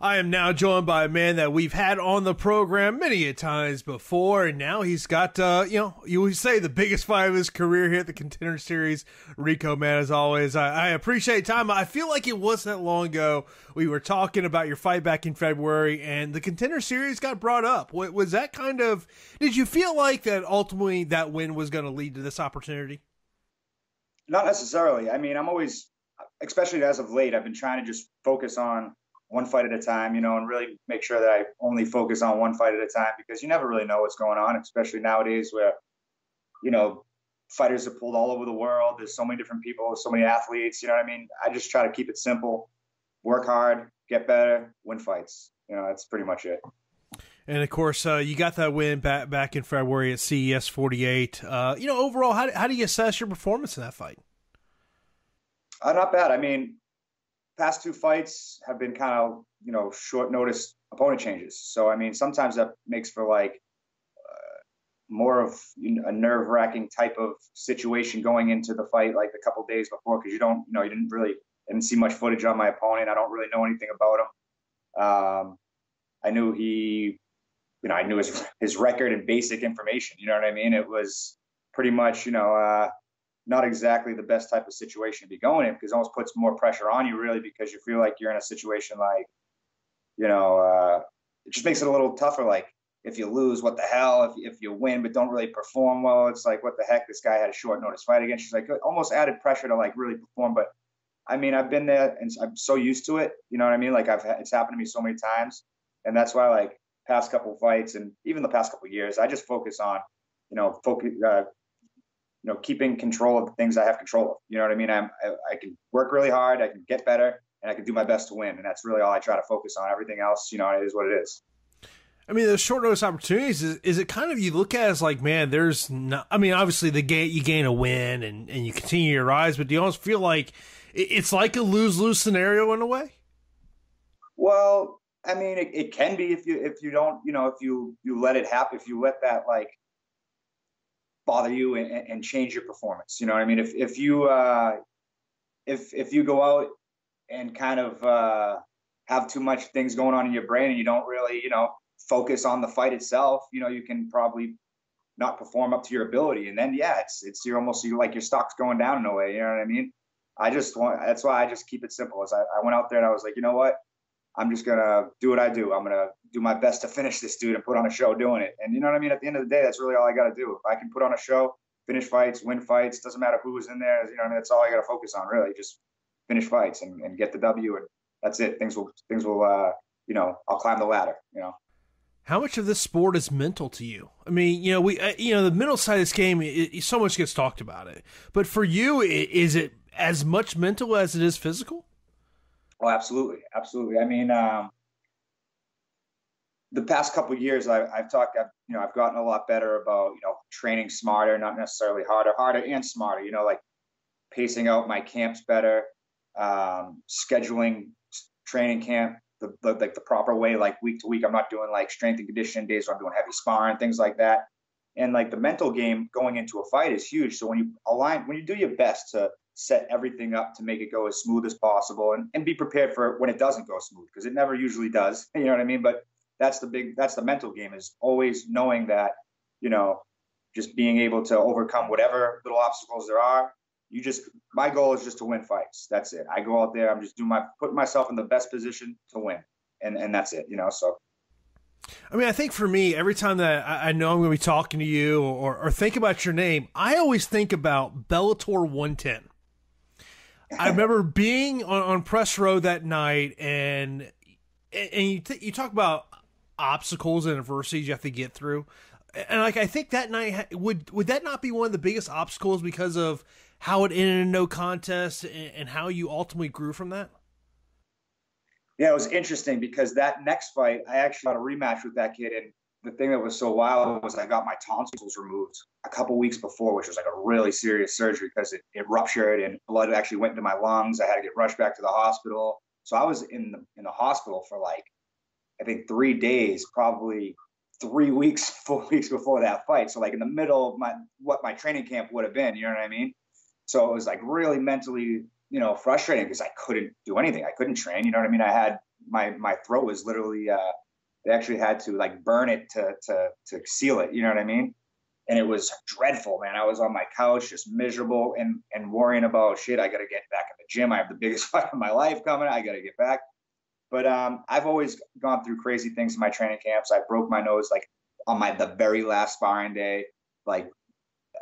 I am now joined by a man that we've had on the program many a times before, and now he's got, uh, you know, you would say the biggest fight of his career here at the Contender Series. Rico, man, as always, I, I appreciate time. I feel like it wasn't that long ago we were talking about your fight back in February, and the Contender Series got brought up. Was that kind of? Did you feel like that ultimately that win was going to lead to this opportunity? Not necessarily. I mean, I'm always, especially as of late, I've been trying to just focus on one fight at a time, you know, and really make sure that I only focus on one fight at a time because you never really know what's going on, especially nowadays where, you know, fighters are pulled all over the world. There's so many different people, so many athletes, you know what I mean? I just try to keep it simple, work hard, get better, win fights. You know, that's pretty much it. And of course, uh, you got that win back back in February at CES 48. Uh, you know, overall, how, how do you assess your performance in that fight? Uh, not bad. I mean, past two fights have been kind of you know short notice opponent changes. So I mean, sometimes that makes for like uh, more of a nerve wracking type of situation going into the fight, like a couple days before, because you don't you know you didn't really didn't see much footage on my opponent. I don't really know anything about him. Um, I knew he, you know, I knew his his record and basic information. You know what I mean? It was pretty much you know. Uh, not exactly the best type of situation to be going in because it almost puts more pressure on you really because you feel like you're in a situation like you know uh, it just makes it a little tougher like if you lose what the hell if, if you win but don't really perform well it's like what the heck this guy had a short notice fight against she's like almost added pressure to like really perform but i mean i've been there and i'm so used to it you know what i mean? Like i've it's happened to me so many times and that's why like past couple fights and even the past couple years i just focus on you know focus uh, you know, keeping control of the things I have control of. You know what I mean? I'm, I, I can work really hard, I can get better, and I can do my best to win. And that's really all I try to focus on. Everything else, you know, it is what it is. I mean, those short notice opportunities is, is it kind of you look at it as like, man, there's not. I mean, obviously the game you gain a win and and you continue your rise, but do you almost feel like it's like a lose lose scenario in a way? Well, I mean, it, it can be if you if you don't, you know, if you you let it happen, if you let that like bother you and, and, change your performance. You know what I mean? If if you uh, if if you go out and kind of uh, have too much things going on in your brain and you don't really you know focus on the fight itself, you know you can probably not perform up to your ability. And then yeah, it's it's you're almost you like your stock's going down in a way. You know what I mean? I just want that's why I just keep it simple. As I, I went out there and I was like, you know what? I'm just gonna do what I do. I'm gonna do my best to finish this dude and put on a show doing it. And you know what I mean? At the end of the day, that's really all I gotta do. If I can put on a show, finish fights, win fights, doesn't matter who was in there. You know what I mean? That's all I gotta focus on, really. Just finish fights and, and get the W, and that's it. Things will things will uh, you know I'll climb the ladder. You know. How much of this sport is mental to you? I mean, you know, we, uh, you know, the mental side of this game, it, it, so much gets talked about it. But for you, is it as much mental as it is physical? Oh, absolutely, absolutely. I mean, um, the past couple years, I, have talked, I've, you know, I've gotten a lot better about, you know, training smarter, not necessarily harder, harder and smarter. You know, like pacing out my camps better, um, scheduling training camp the, the, like the proper way, like week to week. I'm not doing like strength and conditioning days where I'm doing heavy sparring, things like that. And like the mental game going into a fight is huge. So when you align, when you do your best to set everything up to make it go as smooth as possible and, and be prepared for when it doesn't go smooth because it never usually does you know what i mean but that's the big that's the mental game is always knowing that you know just being able to overcome whatever little obstacles there are. You just my goal is just to win fights. That's it. I go out there i'm just doing my putting myself in the best position to win. And and that's it you know so. I mean, I think for me, every time that I know I'm going to be talking to you or, or think about your name, I always think about Bellator 110. I remember being on, on press row that night, and and you th- you talk about obstacles and adversities you have to get through, and like I think that night would would that not be one of the biggest obstacles because of how it ended in no contest and, and how you ultimately grew from that. Yeah, it was interesting because that next fight, I actually had a rematch with that kid, and the thing that was so wild was I got my tonsils removed a couple weeks before, which was like a really serious surgery because it, it ruptured and blood actually went into my lungs. I had to get rushed back to the hospital. So I was in the in the hospital for like I think three days, probably three weeks, four weeks before that fight. So like in the middle of my what my training camp would have been, you know what I mean? So it was like really mentally, you know, frustrating because I couldn't do anything. I couldn't train, you know what I mean? I had my my throat was literally uh, they actually had to like burn it to to to seal it. You know what I mean? And it was dreadful, man. I was on my couch, just miserable and and worrying about shit. I got to get back in the gym. I have the biggest fight of my life coming. I got to get back. But um, I've always gone through crazy things in my training camps. I broke my nose like on my the very last sparring day, like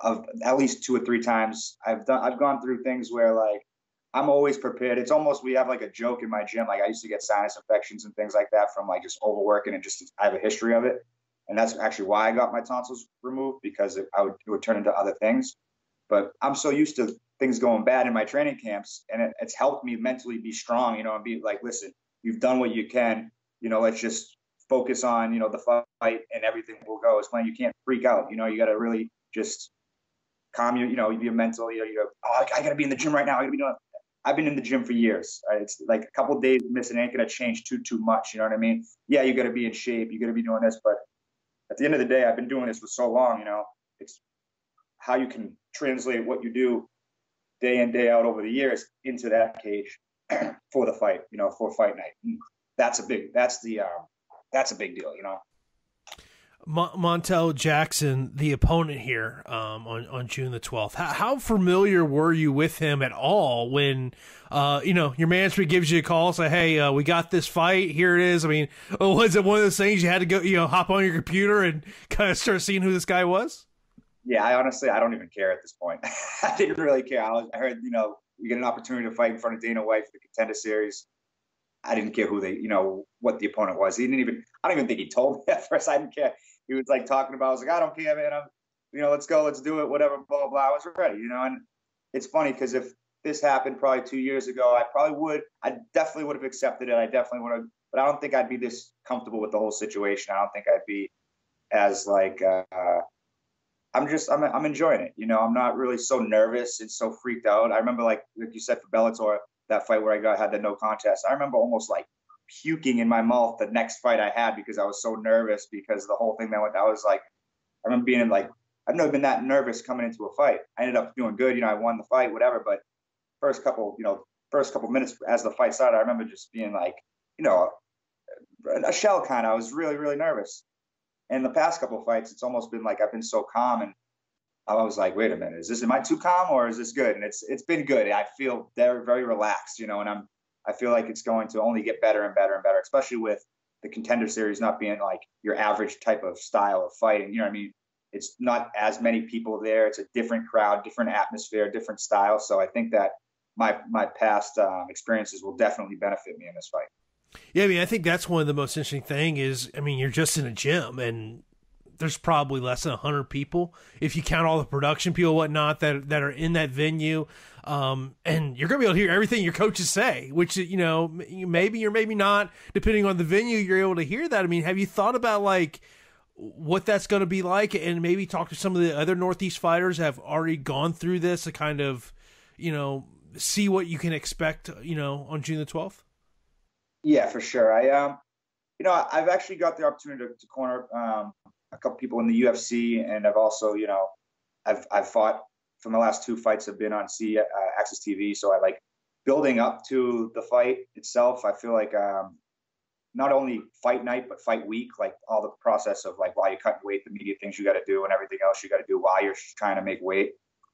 of at least two or three times. I've done I've gone through things where like I'm always prepared. It's almost we have like a joke in my gym. Like I used to get sinus infections and things like that from like just overworking and just I have a history of it. And that's actually why I got my tonsils removed because it, I would, it would turn into other things. But I'm so used to things going bad in my training camps, and it, it's helped me mentally be strong. You know, and be like, listen, you've done what you can. You know, let's just focus on you know the fight, and everything will go as planned. You can't freak out. You know, you got to really just calm your, you know, your mental. You know, you oh, I got to be in the gym right now. I got to be doing. I've been in the gym for years. It's like a couple days missing ain't gonna change too too much. You know what I mean? Yeah, you got to be in shape. You got to be doing this, but at the end of the day, I've been doing this for so long. You know, it's how you can translate what you do day in day out over the years into that cage for the fight. You know, for fight night. And that's a big. That's the. Um, that's a big deal. You know. Montel Jackson, the opponent here um, on on June the twelfth. How, how, familiar were you with him at all when uh, you know your management gives you a call, say, "Hey, uh, we got this fight. Here it is." I mean, oh, was it one of those things you had to go, you know, hop on your computer and kind of start seeing who this guy was? Yeah, I honestly, I don't even care at this point. I didn't really care. I, was, I heard, you know, you get an opportunity to fight in front of Dana White for the Contender Series. I didn't care who they, you know, what the opponent was. He didn't even. I don't even think he told me at first. I didn't care he was like talking about. I was like, I don't care, man. I'm, you know, let's go, let's do it, whatever, blah blah. I was ready, you know. And it's funny because if this happened probably two years ago, I probably would. I definitely would have accepted it. I definitely would have, but I don't think I'd be this comfortable with the whole situation. I don't think I'd be as like. Uh, I'm just I'm I'm enjoying it. You know, I'm not really so nervous and so freaked out. I remember like like you said for Bellator that fight where I got had the no contest. I remember almost like puking in my mouth the next fight I had because I was so nervous because the whole thing that went. I was like, I remember being like, I've never been that nervous coming into a fight. I ended up doing good, you know, I won the fight, whatever. But first couple, you know, first couple minutes as the fight started, I remember just being like, you know, a, a shell kind of. I was really, really nervous. And the past couple of fights, it's almost been like I've been so calm and I was like, wait a minute, is this am I too calm or is this good? And it's it's been good. I feel very very relaxed, you know, and I'm I feel like it's going to only get better and better and better, especially with the contender series not being like your average type of style of fighting. You know what I mean? It's not as many people there. It's a different crowd, different atmosphere, different style. So I think that my my past um, experiences will definitely benefit me in this fight. Yeah, I mean, I think that's one of the most interesting thing is, I mean, you're just in a gym and there's probably less than 100 people. If you count all the production people whatnot that that are in that venue um, and you're gonna be able to hear everything your coaches say which you know maybe or maybe not depending on the venue you're able to hear that. I mean have you thought about like what that's going to be like? And maybe talk to some of the other northeast fighters have already gone through this to kind of you know see what you can expect you know on june the 12th yeah for sure i um you know i've actually got the opportunity to, to corner um a couple people in the UFC, and I've also, you know, I've I've fought from the last two fights have been on C uh, AXS TV, so I like building up to the fight itself. I feel like um, not only fight night but fight week, like all the process of like while you're cutting weight, the media things you got to do, and everything else you got to do while you're trying to make weight.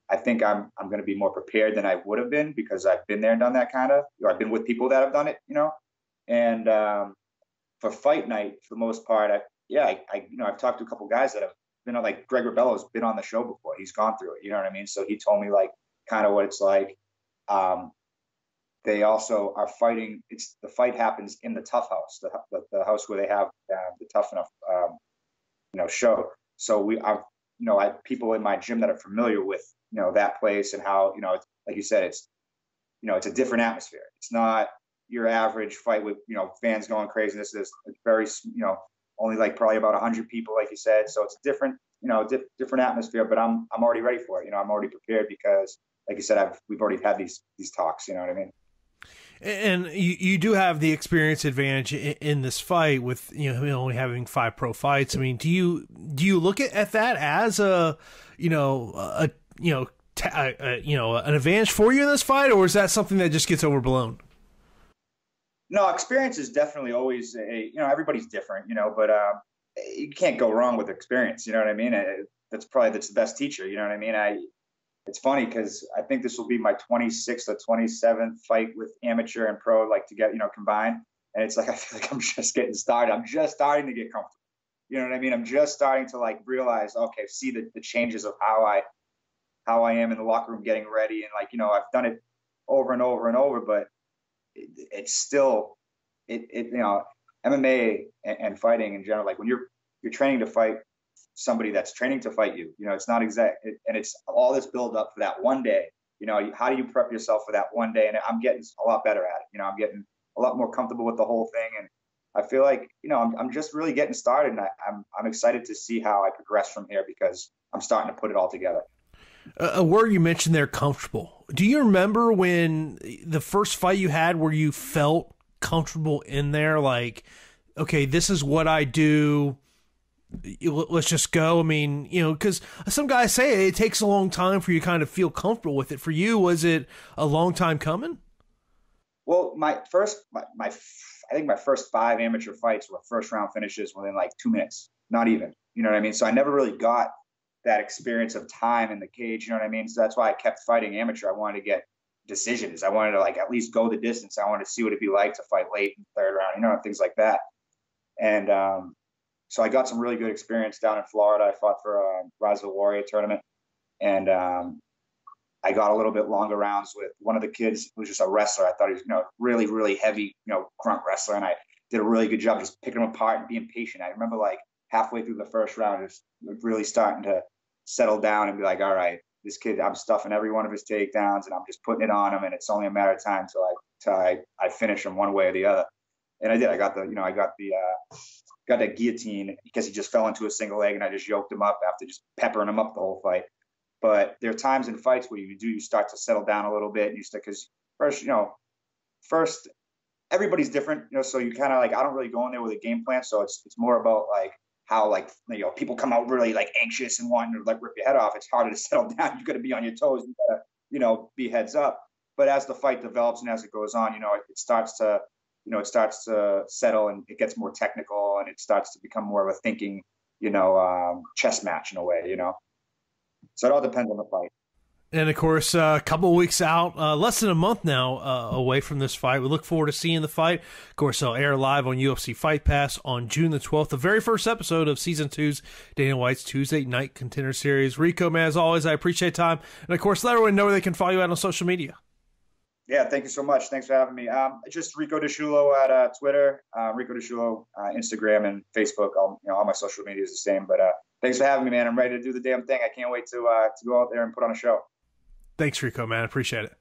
I think I'm I'm going to be more prepared than I would have been because I've been there and done that kind of. I've been with people that have done it, you know. And um, for fight night, for the most part, I, yeah, I, I, you know I've talked to a couple guys that have been on like Greg Rebello's been on the show before. He's gone through it. You know what I mean? So he told me like kind of what it's like. Um, they also are fighting. It's the fight happens in the Tough House, the the, the house where they have uh, the Tough Enough, um, you know, show. So we are, you know, I people in my gym that are familiar with you know that place and how you know, like you said, it's you know, it's a different atmosphere. It's not your average fight with you know fans going crazy. This is very you know only like probably about 100 people, like you said. So it's a different, you know, di- different atmosphere. But I'm I'm already ready for it. You know, I'm already prepared because, like you said, I've we've already had these these talks. You know what I mean? And you, you do have the experience advantage in, in this fight with you know only having five pro fights. I mean, do you do you look at, at that as a you know a you know you know an advantage for you in this fight, or is that something that just gets overblown? No, experience is definitely always a you know everybody's different, you know, but uh, you can't go wrong with experience. You know what I mean? It, that's probably that's the best teacher. You know what I mean? I it's funny because I think this will be my 26th or 27th fight with amateur and pro, like to get you know combined. And it's like I feel like I'm just getting started. I'm just starting to get comfortable. You know what I mean? I'm just starting to like realize, okay, see the, the changes of how I how I am in the locker room getting ready, and like you know, I've done it over and over and over, but it, it's still it, it you know MMA and, and fighting in general. Like when you're you're training to fight somebody that's training to fight you, you know, it's not exact, it, and it's all this build up for that one day. You know, how do you prep yourself for that one day? And I'm getting a lot better at it. You know, I'm getting a lot more comfortable with the whole thing, and I feel like you know I'm, I'm just really getting started, and I, I'm I'm excited to see how I progress from here because I'm starting to put it all together. A word you mentioned there, comfortable. Do you remember when the first fight you had where you felt comfortable in there? Like, okay, this is what I do. Let's just go. I mean, you know, because some guys say it takes a long time for you to kind of feel comfortable with it. For you, was it a long time coming? Well, my first, my, my I think my first five amateur fights were first round finishes within like two minutes, not even. You know what I mean? So I never really got that experience of time in the cage. You know what I mean? So that's why I kept fighting amateur. I wanted to get decisions. I wanted to like at least go the distance. I wanted to see what it'd be like to fight late in the third round, you know, things like that. And um, so I got some really good experience down in Florida. I fought for a Rise of the Warrior tournament, and um, I got a little bit longer rounds with one of the kids who was just a wrestler. I thought he was, you know, really, really heavy, you know, grunt wrestler, and I did a really good job just picking him apart and being patient. I remember like halfway through the first round, just really starting to settle down and be like, all right, this kid, I'm stuffing every one of his takedowns and I'm just putting it on him, and it's only a matter of time till I till I, I finish him one way or the other. And I did. I got the, you know, I got the uh, got that guillotine because he just fell into a single leg, and I just yoked him up after just peppering him up the whole fight. But there are times in fights where you do you start to settle down a little bit. and You start because first, you know, first everybody's different, you know, so you kind of like I don't really go in there with a game plan, so it's it's more about like how like you know people come out really like anxious and wanting to like rip your head off. It's harder to settle down. You got to be on your toes. You got to you know be heads up. But as the fight develops and as it goes on, you know it, it starts to you know it starts to settle and it gets more technical and it starts to become more of a thinking you know um, chess match in a way. You know, so it all depends on the fight. And of course, uh, a couple weeks out, uh, less than a month now uh, away from this fight. We look forward to seeing the fight. Of course, I'll air live on UFC Fight Pass on June the 12th, the very first episode of Season 2's Dana White's Tuesday Night Contender Series. Rico, man, as always, I appreciate time. And of course, let everyone know where they can follow you out on social media. Yeah, thank you so much. Thanks for having me. Um, just Rico DiSciullo at uh, Twitter, uh, Rico DiSciullo, uh, Instagram, and Facebook. All, you know, all my social media is the same. But thanks for having me, man. I'm ready to do the damn thing. I can't wait to to go out there and put on a show. Thanks, Rico, man. I Appreciate it.